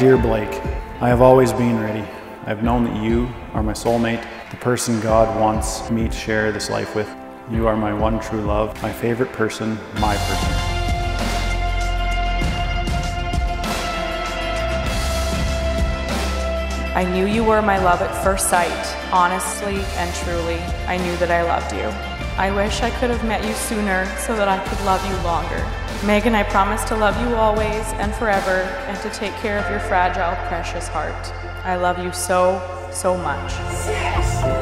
dear Blake, I have always been ready. I have known that you are my soulmate, the person God wants me to share this life with. You are my one true love, my favorite person, my person. I knew you were my love at first sight. Honestly and truly, I knew that I loved you. I wish I could have met you sooner so that I could love you longer. Megan, I promise to love you always and forever and to take care of your fragile, precious heart. I love you so, so much.